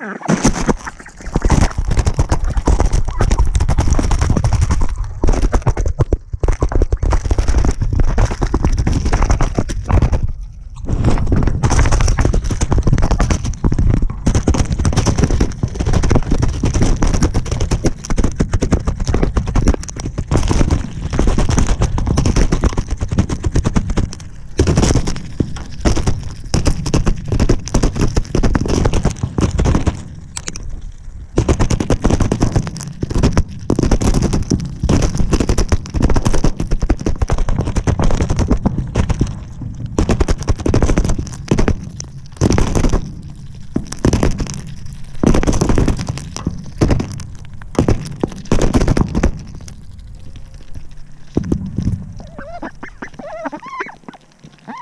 Mm-hmm.